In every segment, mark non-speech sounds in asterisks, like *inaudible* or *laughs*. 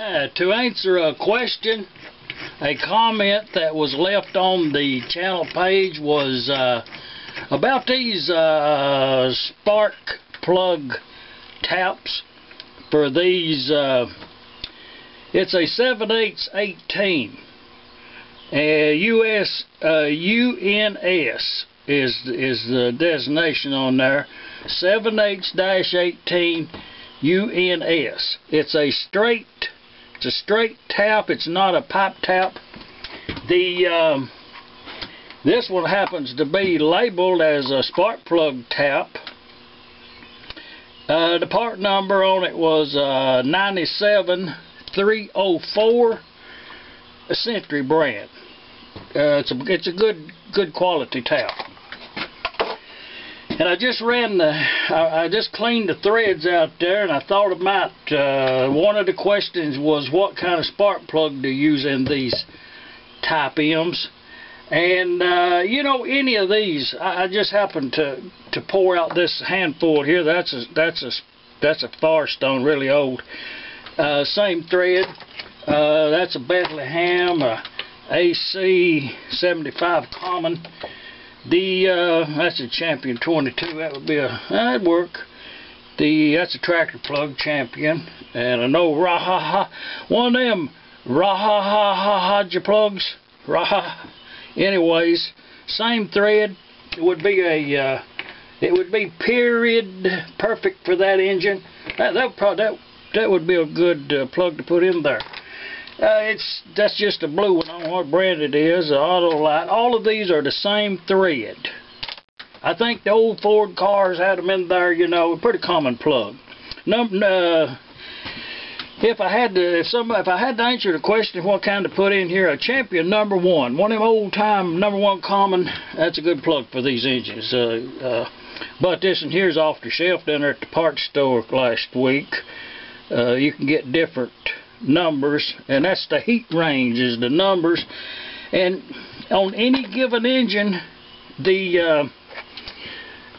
Uh, to answer a question, a comment that was left on the channel page was uh, about these uh, spark plug taps for these. Uh, it's a 7 8 18. Uh, US uh, UNS is is the designation on there. 7 8 18 UNS. It's a straight it's a straight tap. It's not a pipe tap. The um, this one happens to be labeled as a spark plug tap. Uh, the part number on it was uh, 97304 a Century brand. Uh, it's a it's a good good quality tap. And I just ran the, I, I just cleaned the threads out there and I thought about, uh, one of the questions was what kind of spark plug to use in these type M's. And, uh, you know, any of these, I, I just happened to, to pour out this handful here. That's a, that's a, that's a Firestone, really old. Uh, same thread. Uh, that's a Bethlehem, a AC 75 common. The uh, that's a Champion 22. That would be a that'd work. The that's a tractor plug Champion, and I know Rajah one of them Rajah ha ha ha plugs. Rajah. Anyways, same thread. It would be a uh, it would be period perfect for that engine. That that probably that that would be a good uh, plug to put in there. Uh, it's that's just a blue one. I what brand it is. A Autolite. All of these are the same thread. I think the old Ford cars had them in there. You know, a pretty common plug. Number. Uh, if I had to, if some, if I had to answer the question, what kind to put in here, a Champion number one, one of them old time number one common. That's a good plug for these engines. Uh, uh, but this one here's off the shelf down there at the parts store last week. Uh, you can get different numbers and that's the heat range is the numbers. And on any given engine the uh,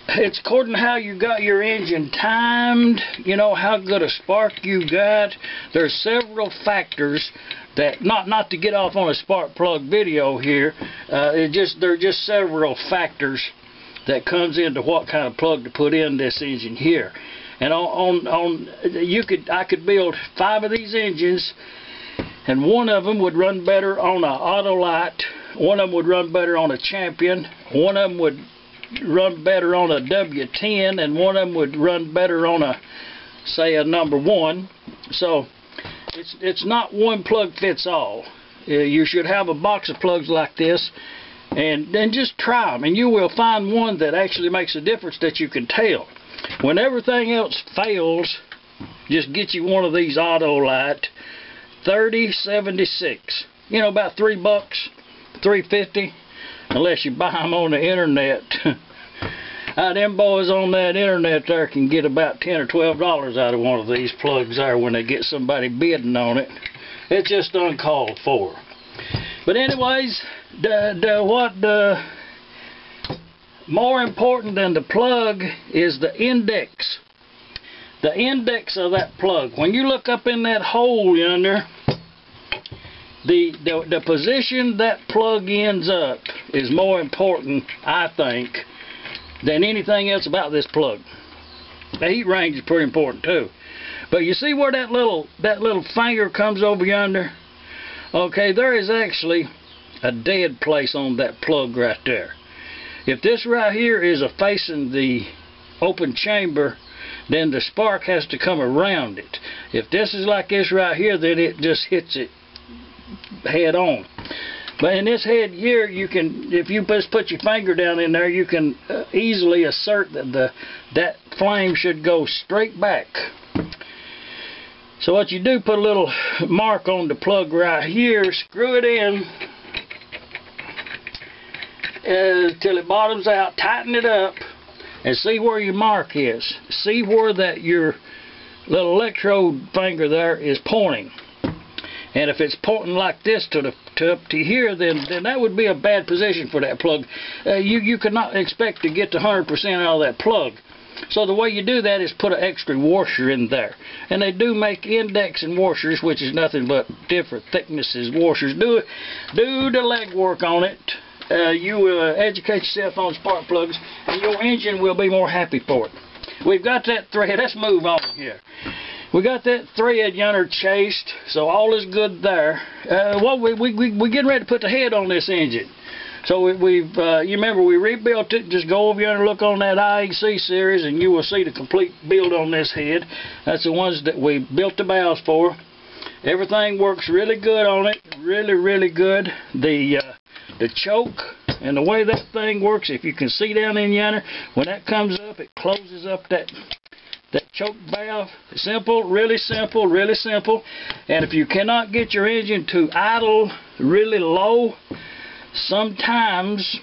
it's according to how you got your engine timed you know how good a spark you got. There's several factors that not not to get off on a spark plug video here uh, it just there are just several factors that comes into what kind of plug to put in this engine here and on, on, on you could I could build five of these engines, and one of them would run better on a Autolite, one of them would run better on a Champion, one of them would run better on a W10, and one of them would run better on a, say, a number one. So it's it's not one plug fits all. Uh, you should have a box of plugs like this and then just try them and you will find one that actually makes a difference that you can tell. When everything else fails, just get you one of these Auto Autolite 3076. You know, about three bucks, 350, unless you buy them on the internet. *laughs* uh, them boys on that internet there can get about 10 or 12 dollars out of one of these plugs there when they get somebody bidding on it. It's just uncalled for. But anyways, the, the, what the more important than the plug is the index. The index of that plug. When you look up in that hole yonder, the, the, the position that plug ends up is more important, I think, than anything else about this plug. The heat range is pretty important too. But you see where that little that little finger comes over yonder? Okay, there is actually a dead place on that plug right there. If this right here is a facing the open chamber, then the spark has to come around it. If this is like this right here, then it just hits it head on. But in this head here, you can, if you just put your finger down in there, you can uh, easily assert that the that flame should go straight back. So what you do, put a little mark on the plug right here, screw it in, uh, till it bottoms out, tighten it up, and see where your mark is. See where that your little electrode finger there is pointing. And if it's pointing like this to the to up to here, then then that would be a bad position for that plug. Uh, you you could not expect to get to 100% out of that plug. So the way you do that is put an extra washer in there. And they do make index and washers, which is nothing but different thicknesses washers. Do do the legwork on it. Uh, you will uh, educate yourself on spark plugs, and your engine will be more happy for it. We've got that thread. Let's move on here. We got that thread yonder chased, so all is good there. Uh, what we we we we getting ready to put the head on this engine. So we, we've, uh, you remember we rebuilt it. Just go over here and look on that IHC series, and you will see the complete build on this head. That's the ones that we built the bows for. Everything works really good on it. Really, really good. The uh, the choke and the way that thing works. If you can see down in yonder, when that comes up, it closes up that that choke valve. Simple, really simple, really simple. And if you cannot get your engine to idle really low, sometimes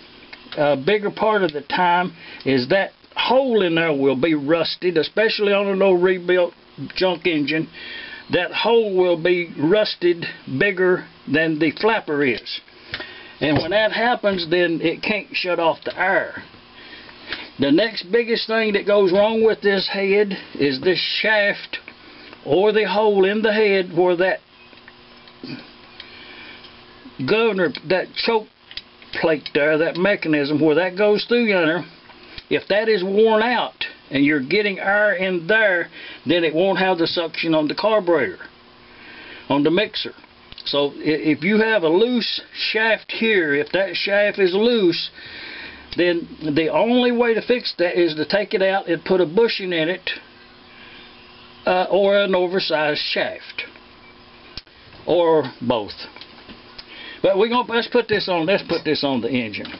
a bigger part of the time is that hole in there will be rusted, especially on an old rebuilt junk engine. That hole will be rusted bigger than the flapper is. And when that happens, then it can't shut off the air. The next biggest thing that goes wrong with this head is this shaft or the hole in the head where that governor, that choke plate there, that mechanism where that goes through yonder, if that is worn out and you're getting air in there, then it won't have the suction on the carburetor, on the mixer. So if you have a loose shaft here, if that shaft is loose, then the only way to fix that is to take it out and put a bushing in it uh, or an oversized shaft or both. But we're gonna let's put this on let's put this on the engine.